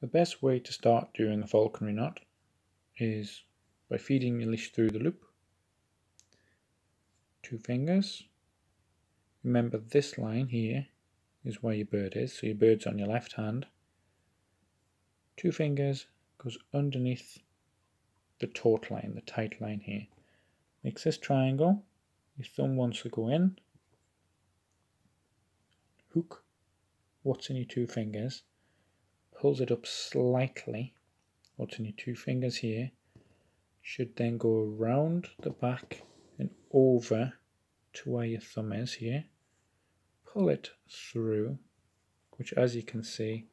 The best way to start doing a falconry knot is by feeding your leash through the loop. Two fingers. Remember this line here is where your bird is, so your bird's on your left hand. Two fingers goes underneath the taut line, the tight line here. Makes this triangle. Your thumb wants to go in. Hook what's in your two fingers pulls it up slightly, in your two fingers here, should then go around the back and over to where your thumb is here. Pull it through, which as you can see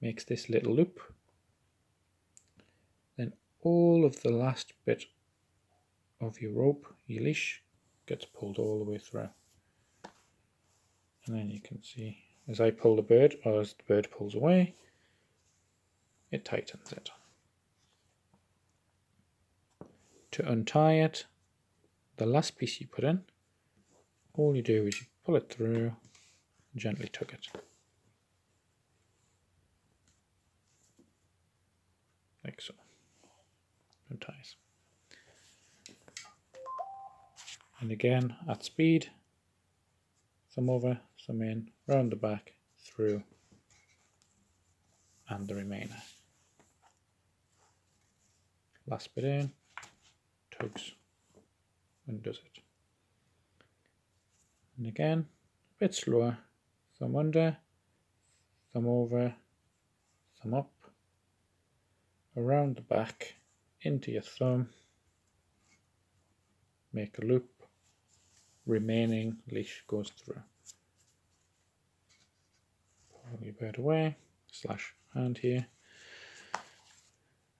makes this little loop. Then all of the last bit of your rope, your leash, gets pulled all the way through. And then you can see as I pull the bird or as the bird pulls away, it tightens it. To untie it, the last piece you put in, all you do is you pull it through, gently tug it. Like so. Unties. And again, at speed, thumb over, thumb in, round the back, through, and the remainder last bit in, tugs. And does it. And again, a bit slower, thumb under, thumb over, thumb up, around the back, into your thumb, make a loop, remaining leash goes through. Pull your bird away, slash hand here,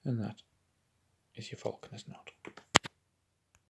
and that is your falconer's knot.